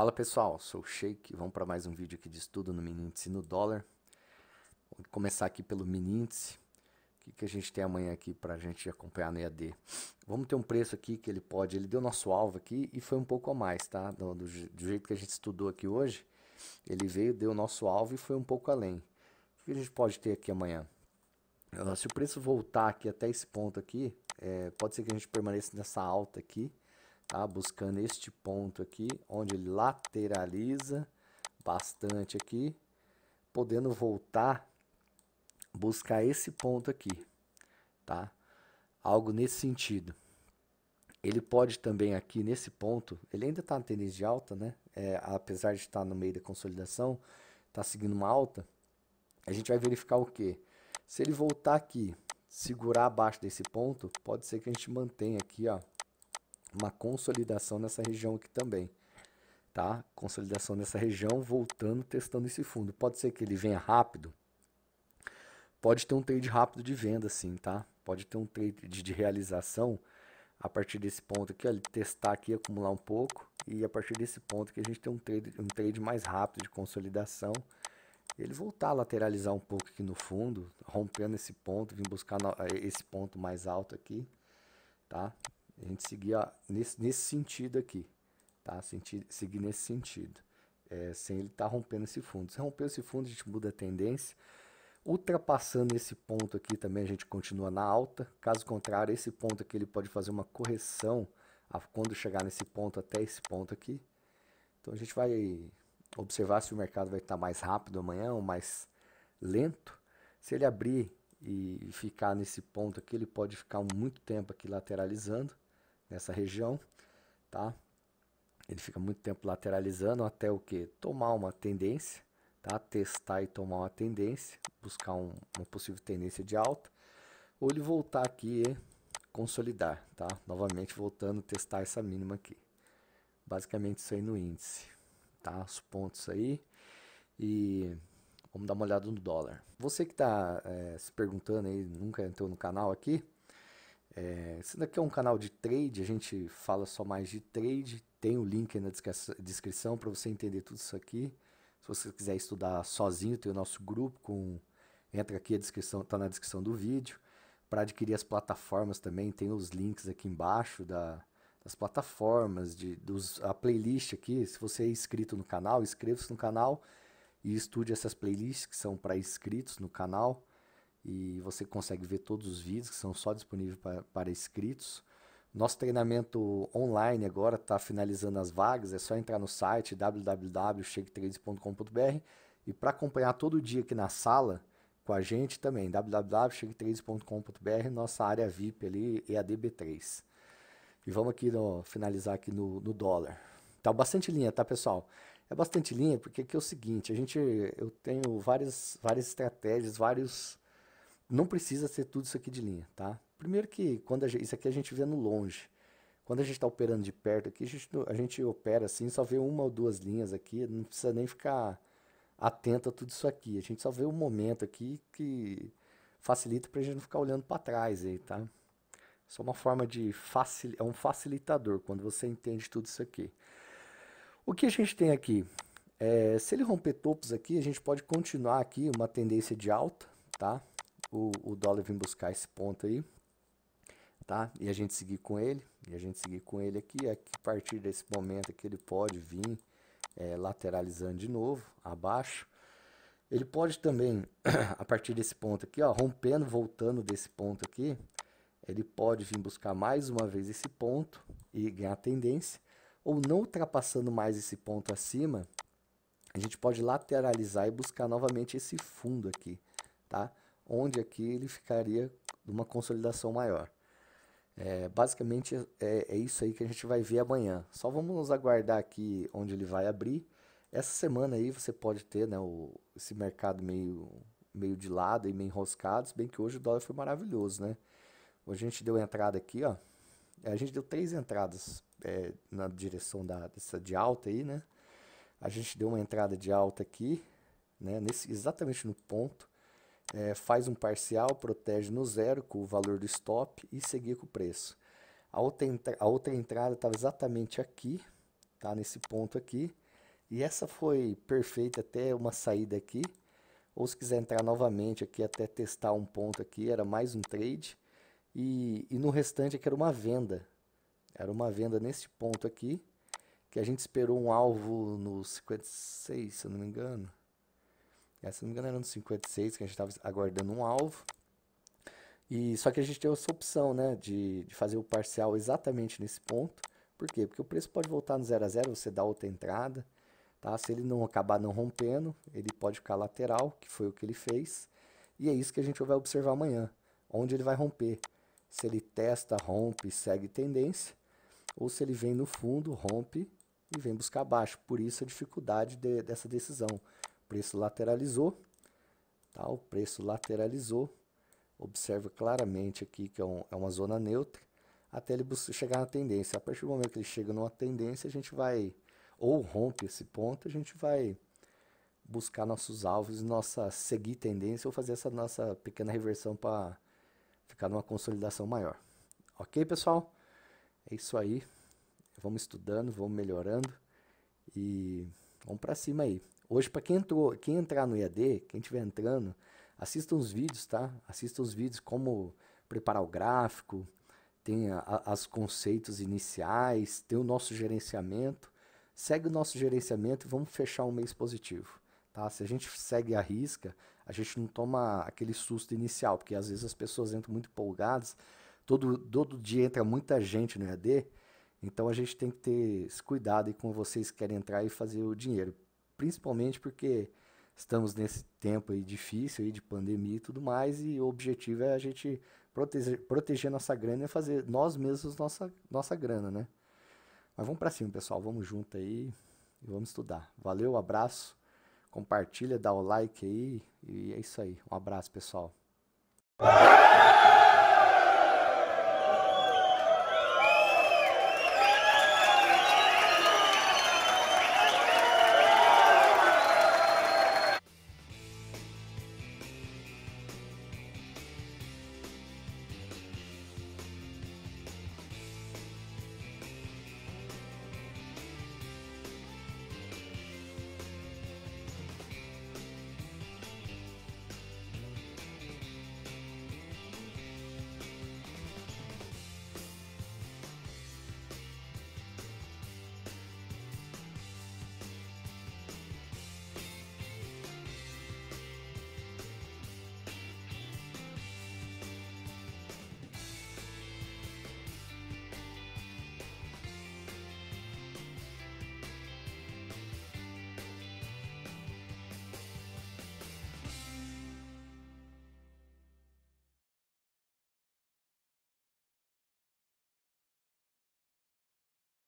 Fala pessoal, sou o Sheik, vamos para mais um vídeo aqui de estudo no mini índice no dólar. Vou começar aqui pelo mini índice. O que, que a gente tem amanhã aqui para a gente acompanhar no EAD? Vamos ter um preço aqui que ele pode, ele deu nosso alvo aqui e foi um pouco a mais, tá? Do, do, do jeito que a gente estudou aqui hoje, ele veio, deu nosso alvo e foi um pouco além. O que a gente pode ter aqui amanhã? Uh, se o preço voltar aqui até esse ponto aqui, é, pode ser que a gente permaneça nessa alta aqui, tá? Buscando este ponto aqui, onde ele lateraliza bastante aqui, podendo voltar, buscar esse ponto aqui, tá? Algo nesse sentido. Ele pode também aqui nesse ponto, ele ainda está na tendência de alta, né? É, apesar de estar no meio da consolidação, está seguindo uma alta. A gente vai verificar o que? Se ele voltar aqui, segurar abaixo desse ponto, pode ser que a gente mantenha aqui, ó, uma consolidação nessa região aqui também, tá? Consolidação nessa região, voltando, testando esse fundo. Pode ser que ele venha rápido, pode ter um trade rápido de venda, sim, tá? Pode ter um trade de, realização a partir desse ponto aqui, ó, ele testar aqui, acumular um pouco, e a partir desse ponto que a gente tem um trade, um trade mais rápido de consolidação, ele voltar a lateralizar um pouco aqui no fundo, rompendo esse ponto, vir buscar esse ponto mais alto aqui, tá? A gente seguir nesse, nesse sentido aqui, tá? Sentir, seguir nesse sentido, é, sem ele estar tá rompendo esse fundo. Se romper esse fundo, a gente muda a tendência. Ultrapassando esse ponto aqui também a gente continua na alta. Caso contrário, esse ponto aqui ele pode fazer uma correção a, quando chegar nesse ponto até esse ponto aqui. Então a gente vai observar se o mercado vai estar mais rápido amanhã ou mais lento. Se ele abrir e ficar nesse ponto aqui, ele pode ficar muito tempo aqui lateralizando nessa região, tá? Ele fica muito tempo lateralizando até o que? Tomar uma tendência, tá? Testar e tomar uma tendência, buscar um, uma possível tendência de alta, ou ele voltar aqui e consolidar, tá? Novamente voltando testar essa mínima aqui. Basicamente isso aí no índice, tá? Os pontos aí e vamos dar uma olhada no dólar. Você que está é, se perguntando aí, nunca entrou no canal aqui, é, esse daqui é um canal de trade, a gente fala só mais de trade. Tem o link na descrição para você entender tudo isso aqui. Se você quiser estudar sozinho, tem o nosso grupo com entra aqui a descrição, está na descrição do vídeo. Para adquirir as plataformas também tem os links aqui embaixo da, das plataformas, de, dos, a playlist aqui. Se você é inscrito no canal, inscreva-se no canal e estude essas playlists que são para inscritos no canal e você consegue ver todos os vídeos que são só disponíveis para, para inscritos. Nosso treinamento online agora está finalizando as vagas, é só entrar no site www.shaketrades.com.br e para acompanhar todo dia aqui na sala com a gente também, www.shaketrades.com.br, nossa área VIP ali, EADB3. E vamos aqui no, finalizar aqui no, no dólar. Tá bastante linha, tá pessoal? É bastante linha porque aqui é o seguinte, a gente, eu tenho várias, várias estratégias, vários não precisa ser tudo isso aqui de linha, tá? Primeiro que quando gente, isso aqui a gente vê no longe. Quando a gente está operando de perto aqui, a gente, a gente opera assim, só vê uma ou duas linhas aqui, não precisa nem ficar atento a tudo isso aqui. A gente só vê o um momento aqui que facilita para a gente não ficar olhando para trás aí, tá? É uma forma de facil, é um facilitador quando você entende tudo isso aqui. O que a gente tem aqui? É, se ele romper topos aqui, a gente pode continuar aqui uma tendência de alta, tá? O, o dólar vir buscar esse ponto aí, tá? E a gente seguir com ele, e a gente seguir com ele aqui, aqui a partir desse momento aqui ele pode vir é, lateralizando de novo, abaixo. Ele pode também, a partir desse ponto aqui, ó, rompendo, voltando desse ponto aqui, ele pode vir buscar mais uma vez esse ponto e ganhar tendência, ou não ultrapassando mais esse ponto acima, a gente pode lateralizar e buscar novamente esse fundo aqui, tá? Onde aqui ele ficaria numa consolidação maior. É, basicamente é, é, isso aí que a gente vai ver amanhã. Só vamos nos aguardar aqui onde ele vai abrir. Essa semana aí você pode ter né, o, esse mercado meio, meio de lado e meio enroscado, se bem que hoje o dólar foi maravilhoso, né? Hoje a gente deu entrada aqui, ó. A gente deu três entradas é, na direção da, dessa de alta aí, né? A gente deu uma entrada de alta aqui, né? Nesse, exatamente no ponto é, faz um parcial, protege no zero com o valor do stop e seguir com o preço. A outra, a outra entrada estava exatamente aqui, tá? nesse ponto aqui. E essa foi perfeita até uma saída aqui. Ou se quiser entrar novamente aqui até testar um ponto aqui, era mais um trade. E, e no restante aqui era uma venda. Era uma venda nesse ponto aqui, que a gente esperou um alvo no 56, se eu não me engano. É, se não me engano era no 56 que a gente estava aguardando um alvo. E só que a gente tem essa opção, né, de, de fazer o parcial exatamente nesse ponto. Por quê? Porque o preço pode voltar no 0 a 0, você dá outra entrada, tá? Se ele não acabar não rompendo, ele pode ficar lateral, que foi o que ele fez. E é isso que a gente vai observar amanhã, onde ele vai romper. Se ele testa, rompe, segue tendência, ou se ele vem no fundo, rompe e vem buscar baixo. Por isso a dificuldade de, dessa decisão. Preço lateralizou, tá? O preço lateralizou observa claramente aqui que é, um, é uma zona neutra, até ele chegar na tendência. A partir do momento que ele chega numa tendência, a gente vai, ou rompe esse ponto, a gente vai buscar nossos alvos, nossa seguir tendência ou fazer essa nossa pequena reversão para ficar numa consolidação maior. Ok, pessoal? É isso aí. Vamos estudando, vamos melhorando e vamos para cima aí. Hoje, para quem entrou, quem entrar no IAD, quem estiver entrando, Assista os vídeos, tá? Assista os vídeos como preparar o gráfico, tem os conceitos iniciais, tem o nosso gerenciamento. Segue o nosso gerenciamento e vamos fechar um mês positivo. Tá? Se a gente segue a risca, a gente não toma aquele susto inicial, porque às vezes as pessoas entram muito empolgadas, todo, todo dia entra muita gente no EAD, então a gente tem que ter esse cuidado aí com vocês que querem entrar e fazer o dinheiro. Principalmente porque estamos nesse tempo aí difícil aí de pandemia e tudo mais, e o objetivo é a gente proteger, proteger nossa grana e fazer nós mesmos nossa, nossa grana, né? Mas vamos para cima, pessoal, vamos junto aí e vamos estudar. Valeu, abraço, compartilha, dá o like aí, e é isso aí. Um abraço, pessoal.